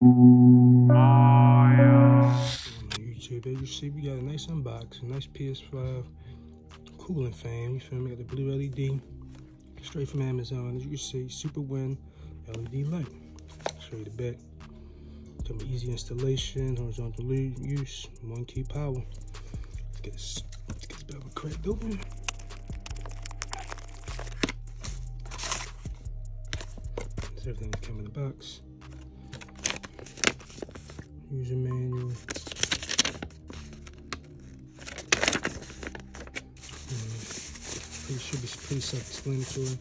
YouTube, as you see, we got a nice unboxing, nice PS5 cooling fan. You feel me? Got the blue LED, straight from Amazon. As you can see, Super Wind LED light. Show you the back. Come easy installation, horizontal use, one key power. Let's get this, let's get this bad cracked open. everything that came in the box. User manual. It should be pretty self-explanatory.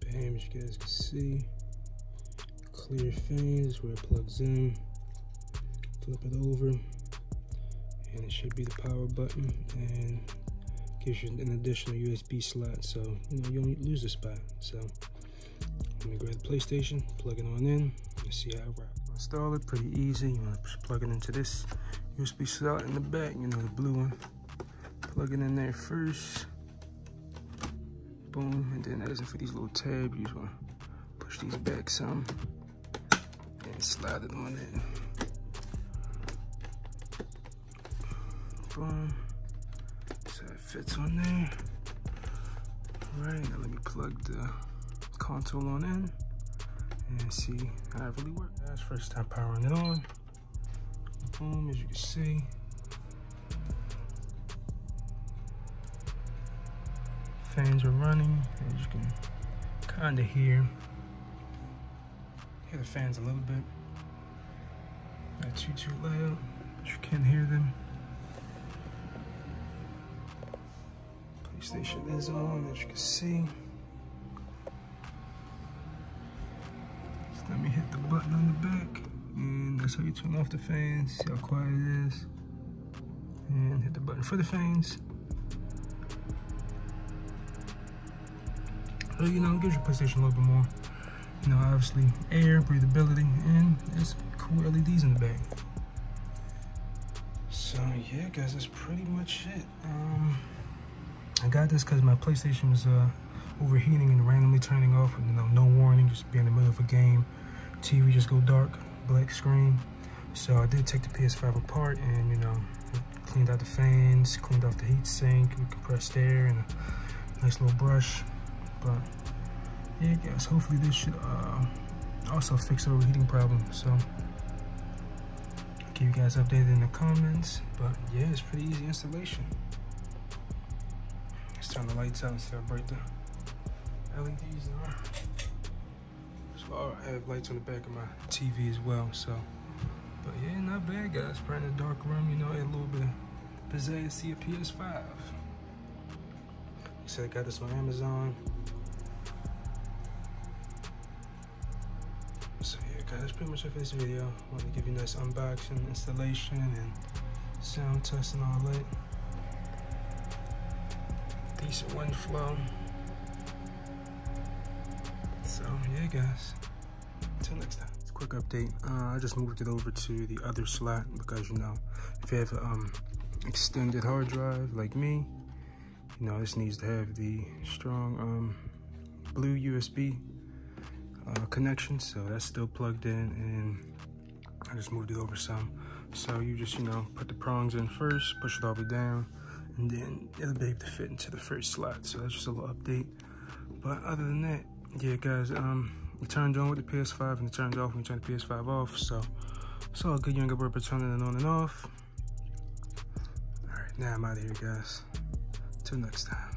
Bam, as you guys can see. Clear fans where it plugs in. Flip it over. And it should be the power button. And gives you an additional USB slot, so you know you don't lose the spot. So I'm gonna grab the PlayStation, plug it on in, and see how it works. Install it pretty easy. You wanna plug it into this USB slot in the back, you know the blue one. Plug it in there first. Boom, and then as for these little tabs, you just wanna push these back some and slide it on in. Boom So it fits on there. All right, now let me plug the console on in and see how it really works. That's first time powering it on. Boom, as you can see. Fans are running, as you can kind of hear. Hear the fans a little bit. Not too, too loud, but you can hear them. station is on, as you can see. let me hit the button on the back, and that's how you turn off the fans. See how quiet it is. And hit the button for the fans. So, you know, it gives your PlayStation a little bit more, you know, obviously air, breathability, and it's cool LEDs in the back. So, yeah, guys, that's pretty much it. Um, I got this because my PlayStation was uh, overheating and randomly turning off with you know, no warning, just being in the middle of a game. TV just go dark, black screen. So I did take the PS5 apart and, you know, cleaned out the fans, cleaned off the heat sink, compressed air, and a nice little brush. But yeah, guys, hopefully this should uh, also fix the overheating problem. So keep you guys updated in the comments. But yeah, it's pretty easy installation. Let's turn the lights out and see how bright the LEDs are. So I have lights on the back of my TV as well, so. But yeah, not bad, guys. Bright in the dark room, you know, a little bit pizzazz, see a PS5. said I got this on Amazon. So yeah, guys, that's pretty much it for this video. I want to give you a nice unboxing, installation, and sound test and all that decent wind flow. So yeah guys, until next time. Quick update, uh, I just moved it over to the other slot because you know, if you have an um, extended hard drive like me, you know, this needs to have the strong um, blue USB uh, connection. So that's still plugged in and I just moved it over some. So you just, you know, put the prongs in first, push it all the way down, and then it'll be able to fit into the first slot. So that's just a little update. But other than that, yeah, guys, um, it turned on with the PS5 and it turned off when you turn the PS5 off. So it's all good. You ain't got to turning it on and off. All right, now I'm out of here, guys. Till next time.